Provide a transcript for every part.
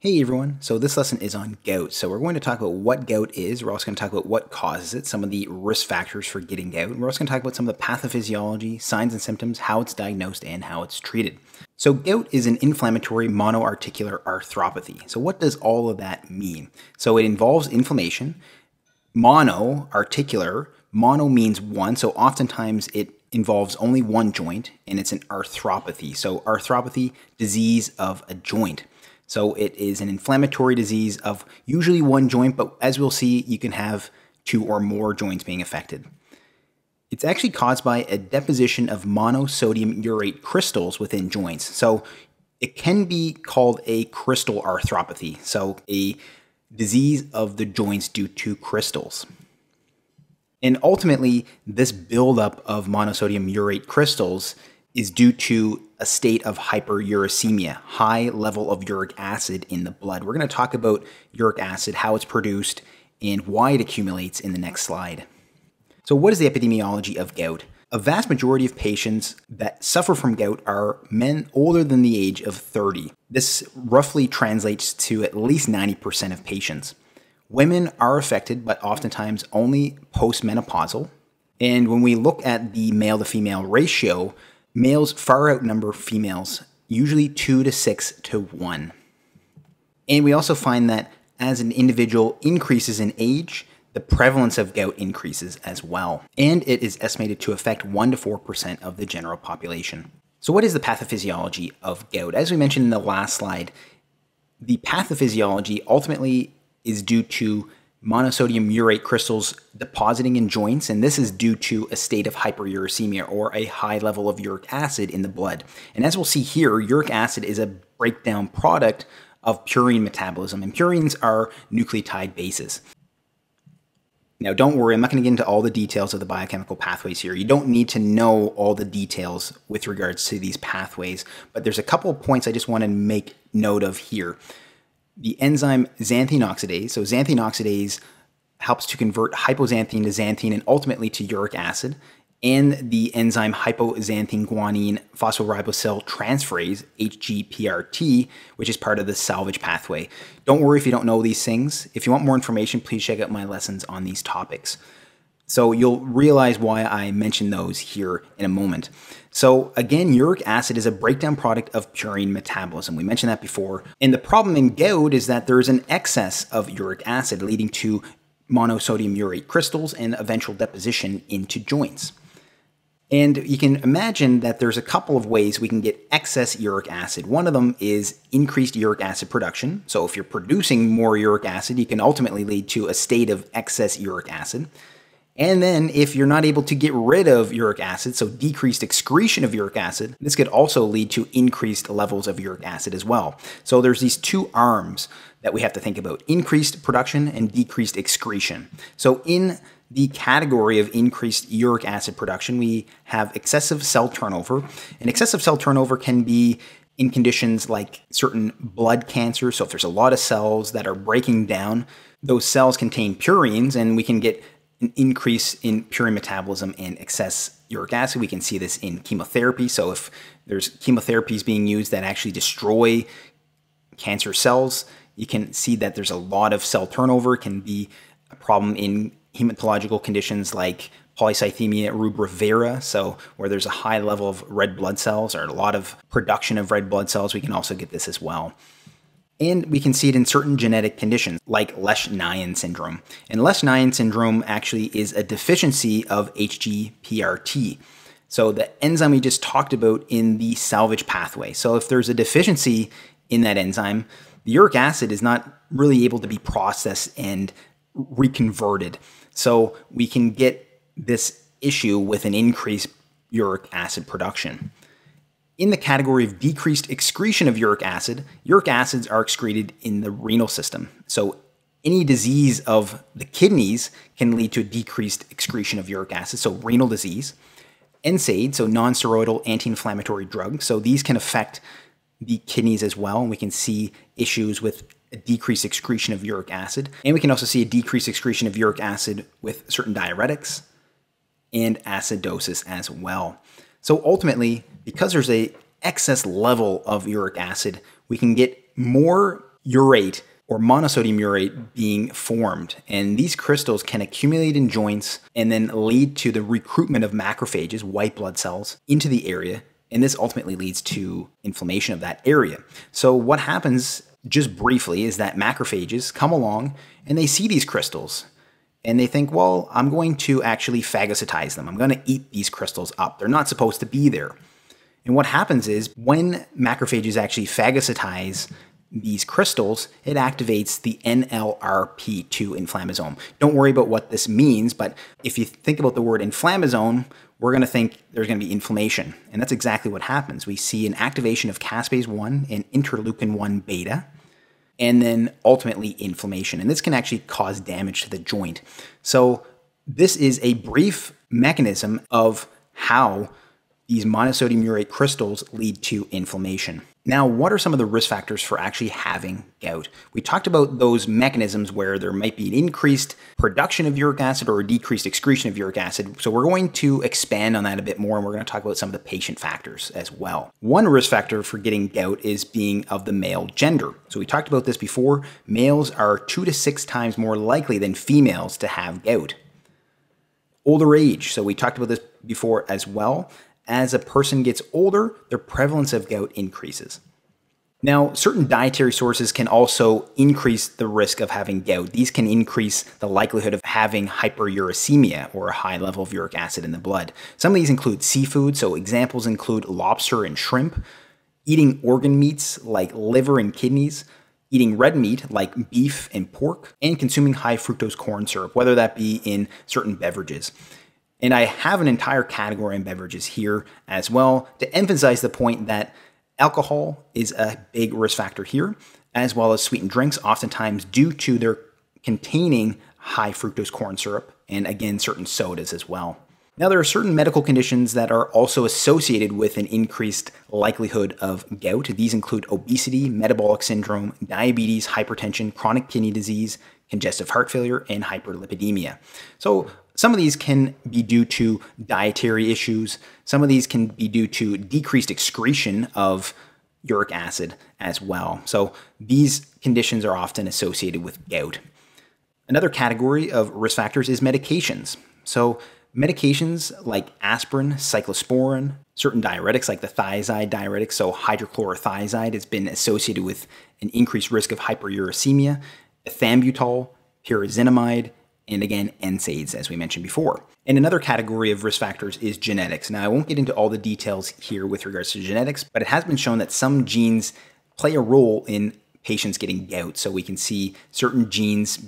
Hey everyone, so this lesson is on gout. So we're going to talk about what gout is, we're also going to talk about what causes it, some of the risk factors for getting gout, we're also going to talk about some of the pathophysiology, signs and symptoms, how it's diagnosed, and how it's treated. So gout is an inflammatory monoarticular arthropathy. So what does all of that mean? So it involves inflammation. Mono, articular, mono means one, so oftentimes it involves only one joint, and it's an arthropathy. So arthropathy, disease of a joint. So it is an inflammatory disease of usually one joint, but as we'll see, you can have two or more joints being affected. It's actually caused by a deposition of monosodium urate crystals within joints. So it can be called a crystal arthropathy, so a disease of the joints due to crystals. And ultimately, this buildup of monosodium urate crystals is due to a state of hyperuricemia, high level of uric acid in the blood. We're going to talk about uric acid, how it's produced, and why it accumulates in the next slide. So, what is the epidemiology of gout? A vast majority of patients that suffer from gout are men older than the age of 30. This roughly translates to at least 90% of patients. Women are affected, but oftentimes only postmenopausal. And when we look at the male to female ratio, Males far outnumber females, usually 2 to 6 to 1. And we also find that as an individual increases in age, the prevalence of gout increases as well. And it is estimated to affect 1 to 4% of the general population. So, what is the pathophysiology of gout? As we mentioned in the last slide, the pathophysiology ultimately is due to monosodium urate crystals depositing in joints, and this is due to a state of hyperuricemia or a high level of uric acid in the blood. And as we'll see here, uric acid is a breakdown product of purine metabolism, and purines are nucleotide bases. Now, don't worry, I'm not going to get into all the details of the biochemical pathways here. You don't need to know all the details with regards to these pathways, but there's a couple of points I just want to make note of here the enzyme xanthine oxidase. So xanthine oxidase helps to convert hypoxanthine to xanthine and ultimately to uric acid. And the enzyme hypoxanthine guanine phosphoribosyl transferase, HGPRT, which is part of the salvage pathway. Don't worry if you don't know these things. If you want more information, please check out my lessons on these topics. So you'll realize why I mention those here in a moment. So again, uric acid is a breakdown product of purine metabolism. We mentioned that before. And the problem in gout is that there is an excess of uric acid leading to monosodium urate crystals and eventual deposition into joints. And you can imagine that there's a couple of ways we can get excess uric acid. One of them is increased uric acid production. So if you're producing more uric acid, you can ultimately lead to a state of excess uric acid. And then if you're not able to get rid of uric acid, so decreased excretion of uric acid, this could also lead to increased levels of uric acid as well. So there's these two arms that we have to think about, increased production and decreased excretion. So in the category of increased uric acid production, we have excessive cell turnover. And excessive cell turnover can be in conditions like certain blood cancer. So if there's a lot of cells that are breaking down, those cells contain purines and we can get an increase in purine metabolism and excess uric acid. We can see this in chemotherapy. So if there's chemotherapies being used that actually destroy cancer cells, you can see that there's a lot of cell turnover. Can be a problem in hematological conditions like polycythemia rubra vera, so where there's a high level of red blood cells or a lot of production of red blood cells, we can also get this as well. And we can see it in certain genetic conditions like Lesch-Nyhan syndrome. And Lesch-Nyhan syndrome actually is a deficiency of HGPRT. So the enzyme we just talked about in the salvage pathway. So if there's a deficiency in that enzyme, the uric acid is not really able to be processed and reconverted. So we can get this issue with an increased uric acid production. In the category of decreased excretion of uric acid, uric acids are excreted in the renal system. So any disease of the kidneys can lead to a decreased excretion of uric acid, so renal disease. NSAID, so non-steroidal anti-inflammatory drugs, so these can affect the kidneys as well, and we can see issues with a decreased excretion of uric acid. And we can also see a decreased excretion of uric acid with certain diuretics and acidosis as well. So ultimately, because there's a excess level of uric acid, we can get more urate or monosodium urate being formed. And these crystals can accumulate in joints and then lead to the recruitment of macrophages, white blood cells, into the area. And this ultimately leads to inflammation of that area. So, what happens just briefly is that macrophages come along and they see these crystals and they think, well, I'm going to actually phagocytize them. I'm going to eat these crystals up. They're not supposed to be there. And what happens is when macrophages actually phagocytize these crystals, it activates the NLRP2 inflammasome. Don't worry about what this means, but if you think about the word inflammasome, we're going to think there's going to be inflammation. And that's exactly what happens. We see an activation of caspase 1 and interleukin 1 beta, and then ultimately inflammation. And this can actually cause damage to the joint. So, this is a brief mechanism of how these monosodium urate crystals lead to inflammation. Now, what are some of the risk factors for actually having gout? We talked about those mechanisms where there might be an increased production of uric acid or a decreased excretion of uric acid. So, we're going to expand on that a bit more and we're going to talk about some of the patient factors as well. One risk factor for getting gout is being of the male gender. So, we talked about this before. Males are two to six times more likely than females to have gout. Older age. So, we talked about this before as well as a person gets older, their prevalence of gout increases. Now, certain dietary sources can also increase the risk of having gout. These can increase the likelihood of having hyperuricemia or a high level of uric acid in the blood. Some of these include seafood, so examples include lobster and shrimp, eating organ meats like liver and kidneys, eating red meat like beef and pork, and consuming high fructose corn syrup, whether that be in certain beverages. And I have an entire category in beverages here as well to emphasize the point that alcohol is a big risk factor here, as well as sweetened drinks, oftentimes due to their containing high fructose corn syrup, and again, certain sodas as well. Now, there are certain medical conditions that are also associated with an increased likelihood of gout. These include obesity, metabolic syndrome, diabetes, hypertension, chronic kidney disease, congestive heart failure, and hyperlipidemia. So, some of these can be due to dietary issues. Some of these can be due to decreased excretion of uric acid as well. So these conditions are often associated with gout. Another category of risk factors is medications. So medications like aspirin, cyclosporin, certain diuretics like the thiazide diuretic, so hydrochlorothiazide has been associated with an increased risk of hyperuricemia, ethambutol, pyrazinamide, and again, NSAIDs, as we mentioned before. And another category of risk factors is genetics. Now, I won't get into all the details here with regards to genetics, but it has been shown that some genes play a role in patients getting gout. So we can see certain genes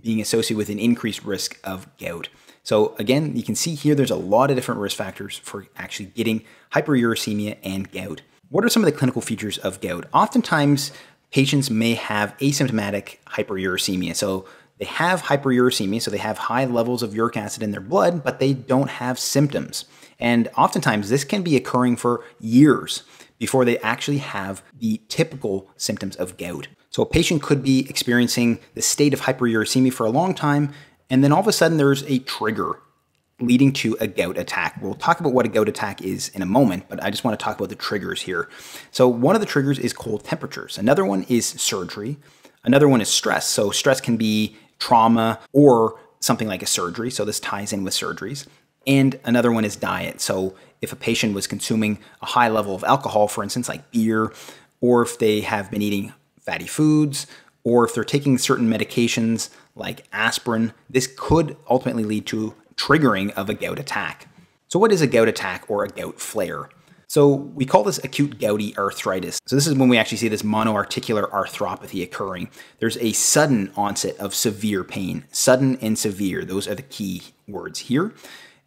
being associated with an increased risk of gout. So again, you can see here there's a lot of different risk factors for actually getting hyperuricemia and gout. What are some of the clinical features of gout? Oftentimes, patients may have asymptomatic hyperuricemia. So they have hyperuricemia, so they have high levels of uric acid in their blood, but they don't have symptoms. And oftentimes, this can be occurring for years before they actually have the typical symptoms of gout. So, a patient could be experiencing the state of hyperuricemia for a long time, and then all of a sudden, there's a trigger leading to a gout attack. We'll talk about what a gout attack is in a moment, but I just want to talk about the triggers here. So, one of the triggers is cold temperatures, another one is surgery, another one is stress. So, stress can be trauma, or something like a surgery. So this ties in with surgeries. And another one is diet. So if a patient was consuming a high level of alcohol, for instance, like beer, or if they have been eating fatty foods, or if they're taking certain medications like aspirin, this could ultimately lead to triggering of a gout attack. So, what is a gout attack or a gout flare? So we call this acute gouty arthritis. So this is when we actually see this monoarticular arthropathy occurring. There's a sudden onset of severe pain. Sudden and severe, those are the key words here.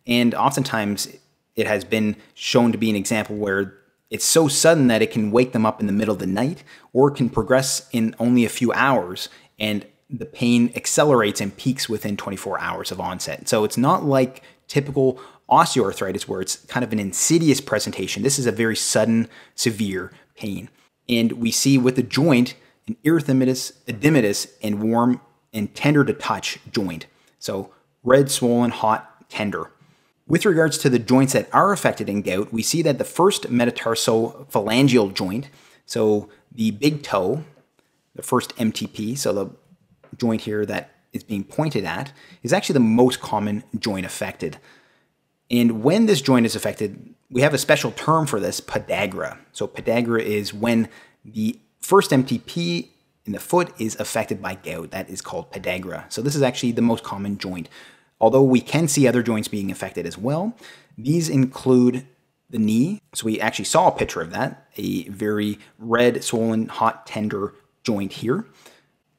And oftentimes it has been shown to be an example where it's so sudden that it can wake them up in the middle of the night or can progress in only a few hours and the pain accelerates and peaks within 24 hours of onset. So it's not like typical osteoarthritis, where it's kind of an insidious presentation. This is a very sudden, severe pain. And we see with the joint an erythematous, edematous, and warm and tender to touch joint. So red, swollen, hot, tender. With regards to the joints that are affected in gout, we see that the first metatarsophalangeal joint, so the big toe, the first MTP, so the joint here that is being pointed at, is actually the most common joint affected. And when this joint is affected, we have a special term for this, podagra. So podagra is when the first MTP in the foot is affected by gout. That is called podagra. So this is actually the most common joint. Although we can see other joints being affected as well, these include the knee. So we actually saw a picture of that, a very red, swollen, hot, tender joint here.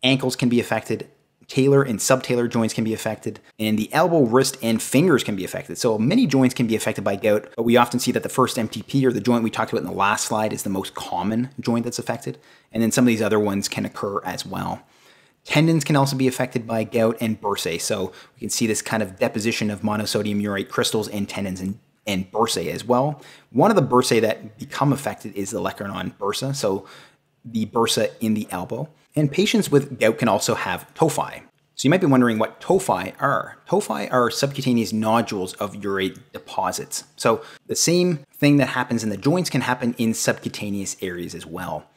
Ankles can be affected, talar and subtalar joints can be affected, and the elbow, wrist, and fingers can be affected. So many joints can be affected by gout, but we often see that the first MTP or the joint we talked about in the last slide is the most common joint that's affected, and then some of these other ones can occur as well. Tendons can also be affected by gout and bursae. So we can see this kind of deposition of monosodium urate crystals in tendons and, and bursae as well. One of the bursae that become affected is the Olecranon bursa, so the bursa in the elbow. And patients with gout can also have tophi. So you might be wondering what tophi are. Tophi are subcutaneous nodules of urate deposits. So the same thing that happens in the joints can happen in subcutaneous areas as well.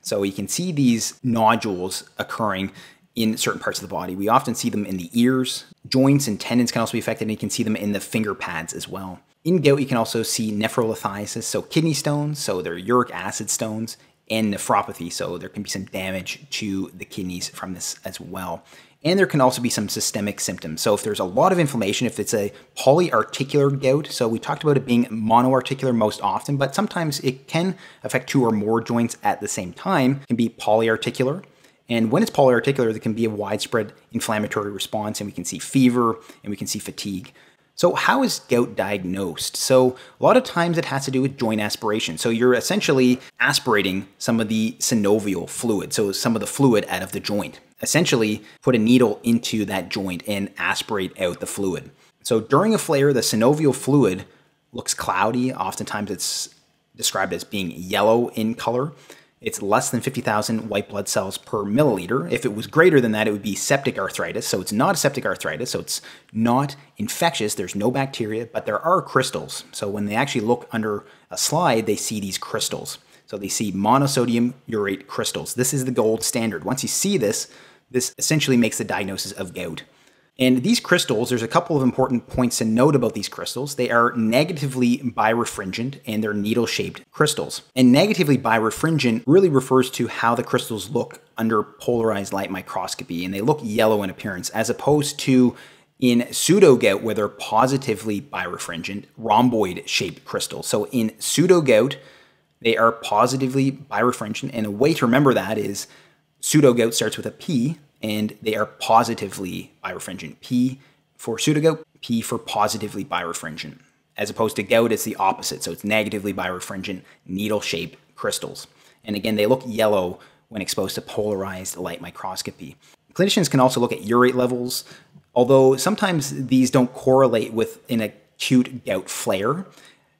So you can see these nodules occurring in certain parts of the body. We often see them in the ears, joints and tendons can also be affected, and you can see them in the finger pads as well. In gout, you can also see nephrolithiasis, so kidney stones, so they're uric acid stones, and nephropathy, so there can be some damage to the kidneys from this as well. And there can also be some systemic symptoms. So if there's a lot of inflammation, if it's a polyarticular gout, so we talked about it being monoarticular most often, but sometimes it can affect two or more joints at the same time, it can be polyarticular. And when it's polyarticular, there can be a widespread inflammatory response, and we can see fever and we can see fatigue. So, how is gout diagnosed? So, a lot of times it has to do with joint aspiration. So, you're essentially aspirating some of the synovial fluid, so some of the fluid out of the joint. Essentially, put a needle into that joint and aspirate out the fluid. So, during a flare, the synovial fluid looks cloudy. Oftentimes, it's described as being yellow in color. It's less than 50,000 white blood cells per milliliter. If it was greater than that, it would be septic arthritis. So it's not a septic arthritis, so it's not infectious. There's no bacteria, but there are crystals. So when they actually look under a slide, they see these crystals. So they see monosodium urate crystals. This is the gold standard. Once you see this, this essentially makes the diagnosis of gout. And these crystals, there's a couple of important points to note about these crystals. They are negatively birefringent and they're needle shaped crystals. And negatively birefringent really refers to how the crystals look under polarized light microscopy, and they look yellow in appearance, as opposed to in pseudo gout, where they're positively birefringent, rhomboid shaped crystals. So in pseudo gout, they are positively birefringent, and a way to remember that is pseudo gout starts with a P, and they are positively birefringent. P for pseudogout, P for positively birefringent. As opposed to gout, it's the opposite. So it's negatively birefringent, needle-shaped crystals. And again, they look yellow when exposed to polarized light microscopy. Clinicians can also look at urate levels, although sometimes these don't correlate with an acute gout flare.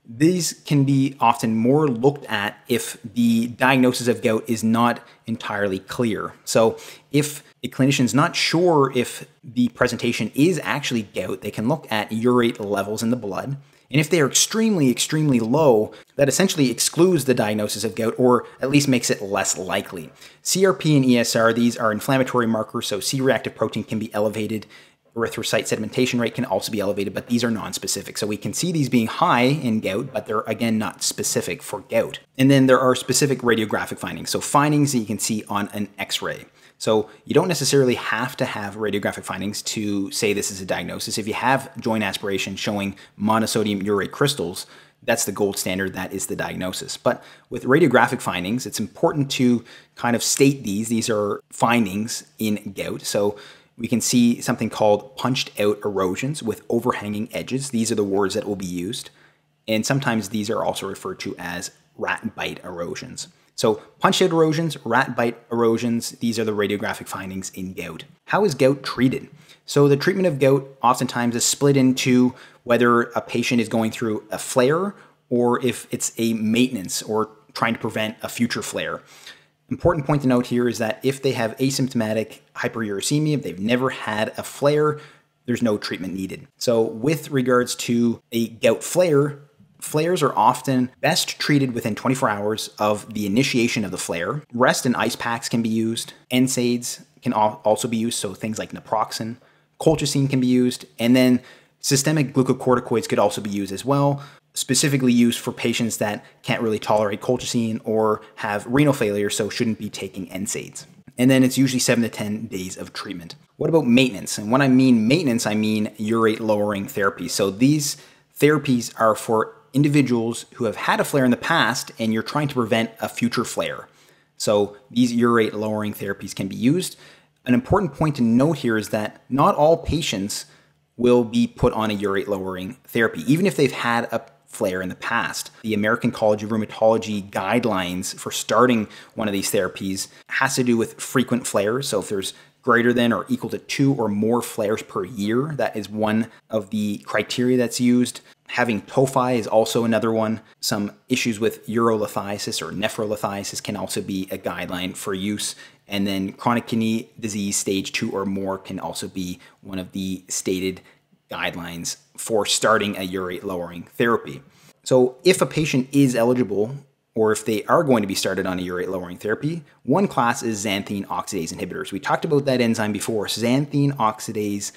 These can be often more looked at if the diagnosis of gout is not entirely clear. So, if a clinician is not sure if the presentation is actually gout, they can look at urate levels in the blood. And if they are extremely, extremely low, that essentially excludes the diagnosis of gout or at least makes it less likely. CRP and ESR, these are inflammatory markers, so C reactive protein can be elevated erythrocyte sedimentation rate can also be elevated, but these are non-specific. So we can see these being high in gout, but they're again not specific for gout. And then there are specific radiographic findings. So findings that you can see on an x-ray. So you don't necessarily have to have radiographic findings to say this is a diagnosis. If you have joint aspiration showing monosodium urate crystals, that's the gold standard, that is the diagnosis. But with radiographic findings, it's important to kind of state these. These are findings in gout. So we can see something called punched out erosions with overhanging edges. These are the words that will be used. And sometimes these are also referred to as rat bite erosions. So punched out erosions, rat bite erosions, these are the radiographic findings in gout. How is gout treated? So the treatment of gout oftentimes is split into whether a patient is going through a flare or if it's a maintenance or trying to prevent a future flare. Important point to note here is that if they have asymptomatic hyperuricemia, if they've never had a flare, there's no treatment needed. So, with regards to a gout flare, Flares are often best treated within 24 hours of the initiation of the flare. Rest and ice packs can be used. NSAIDs can also be used, so things like naproxen. Colchicine can be used, and then systemic glucocorticoids could also be used as well, specifically used for patients that can't really tolerate colchicine or have renal failure, so shouldn't be taking NSAIDs. And then it's usually seven to 10 days of treatment. What about maintenance? And when I mean maintenance, I mean urate lowering therapy. So these therapies are for individuals who have had a flare in the past and you're trying to prevent a future flare. So these urate lowering therapies can be used. An important point to note here is that not all patients will be put on a urate lowering therapy, even if they've had a flare in the past. The American College of Rheumatology guidelines for starting one of these therapies has to do with frequent flares. So if there's greater than or equal to two or more flares per year, that is one of the criteria that's used. Having tophi is also another one. Some issues with urolithiasis or nephrolithiasis can also be a guideline for use. And then chronic kidney disease stage two or more can also be one of the stated guidelines for starting a urate lowering therapy. So if a patient is eligible or if they are going to be started on a urate lowering therapy, one class is xanthine oxidase inhibitors. We talked about that enzyme before. Xanthine oxidase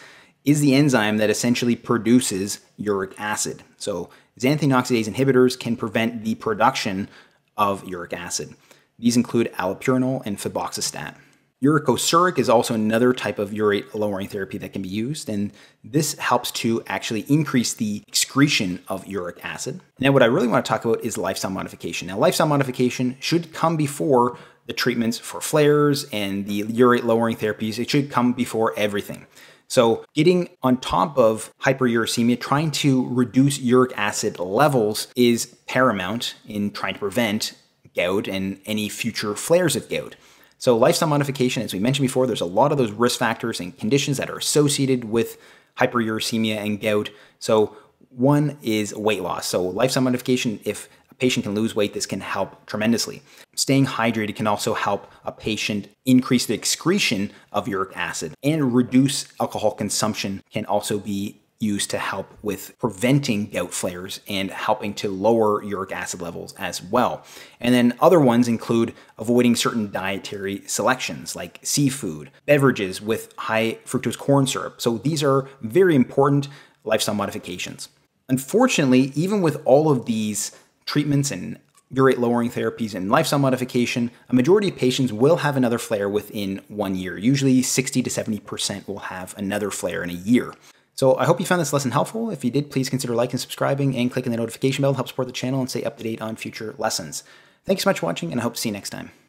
is the enzyme that essentially produces uric acid. So xanthine oxidase inhibitors can prevent the production of uric acid. These include allopurinol and febuxostat. Uricosuric is also another type of urate lowering therapy that can be used, and this helps to actually increase the excretion of uric acid. Now, what I really want to talk about is lifestyle modification. Now, lifestyle modification should come before the treatments for flares and the urate lowering therapies. It should come before everything. So, getting on top of hyperuricemia, trying to reduce uric acid levels is paramount in trying to prevent gout and any future flares of gout. So, lifestyle modification, as we mentioned before, there's a lot of those risk factors and conditions that are associated with hyperuricemia and gout. So, one is weight loss. So, lifestyle modification, if a patient can lose weight, this can help tremendously. Staying hydrated can also help a patient increase the excretion of uric acid and reduce alcohol consumption can also be used to help with preventing gout flares and helping to lower uric acid levels as well. And then other ones include avoiding certain dietary selections like seafood, beverages with high fructose corn syrup. So these are very important lifestyle modifications. Unfortunately, even with all of these treatments and urate lowering therapies and lifestyle modification, a majority of patients will have another flare within one year. Usually 60 to 70% will have another flare in a year. So I hope you found this lesson helpful. If you did, please consider liking, subscribing, and clicking the notification bell to help support the channel and stay up to date on future lessons. Thanks so much for watching, and I hope to see you next time.